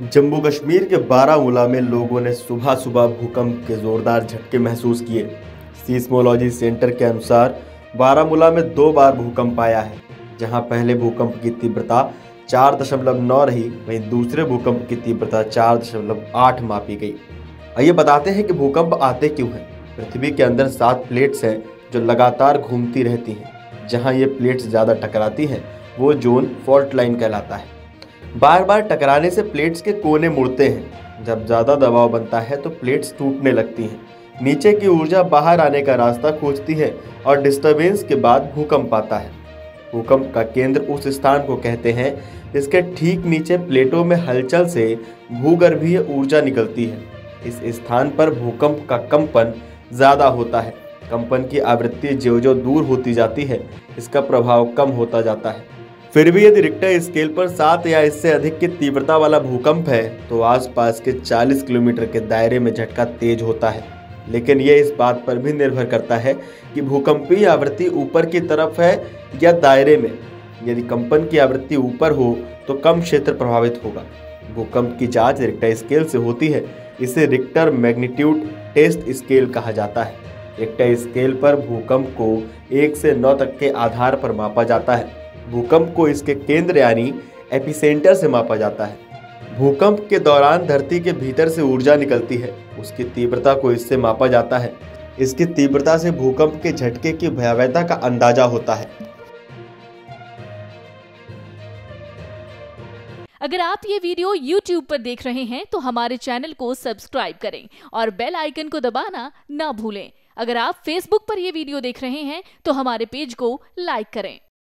जम्मू कश्मीर के बारामूला में लोगों ने सुबह सुबह भूकंप के जोरदार झटके महसूस किए। सीस्मोलॉजी सेंटर के अनुसार बारामूला में दो बार भूकंप आया है, जहाँ पहले भूकंप की तीव्रता चार दशमलव नौ रही, वहीं दूसरे भूकंप की तीव्रता चार दशमलव आठ मापी गई। आइए बताते हैं कि भूकंप आते क्यों हैं। पृथ्वी के अंदर सात प्लेट्स हैं जो लगातार घूमती रहती हैं। जहाँ ये प्लेट्स ज़्यादा टकराती हैं, वो जोन फॉल्ट लाइन कहलाता है। बार बार टकराने से प्लेट्स के कोने मुड़ते हैं। जब ज़्यादा दबाव बनता है तो प्लेट्स टूटने लगती हैं। नीचे की ऊर्जा बाहर आने का रास्ता खोजती है और डिस्टरबेंस के बाद भूकंप आता है। भूकंप का केंद्र उस स्थान को कहते हैं इसके ठीक नीचे प्लेटों में हलचल से भूगर्भीय ऊर्जा निकलती है। इस स्थान पर भूकंप का कंपन ज़्यादा होता है। कंपन की आवृत्ति जो जो दूर होती जाती है, इसका प्रभाव कम होता जाता है। फिर भी यदि रिक्टर स्केल पर सात या इससे अधिक की तीव्रता वाला भूकंप है तो आसपास के 40 किलोमीटर के दायरे में झटका तेज होता है। लेकिन यह इस बात पर भी निर्भर करता है कि भूकंपीय आवृत्ति ऊपर की तरफ़ है या दायरे में। यदि कंपन की आवृत्ति ऊपर हो तो कम क्षेत्र प्रभावित होगा। भूकंप की जाँच रिक्टर स्केल से होती है। इसे रिक्टर मैग्नीट्यूड टेस्ट स्केल कहा जाता है। रिक्टर स्केल पर भूकंप को एक से नौ तक के आधार पर मापा जाता है। भूकंप को इसके केंद्र यानी एपिसेंटर से मापा जाता है। भूकंप के दौरान धरती के भीतर से ऊर्जा निकलती है, उसकी तीव्रता को इससे मापा जाता है। इसकी तीव्रता से भूकंप के झटके की भयावहता का अंदाज़ा होता है। अगर आप ये वीडियो YouTube पर देख रहे हैं तो हमारे चैनल को सब्सक्राइब करें और बेल आइकन को दबाना ना भूलें। अगर आप Facebook पर यह वीडियो देख रहे हैं तो हमारे पेज को लाइक करें।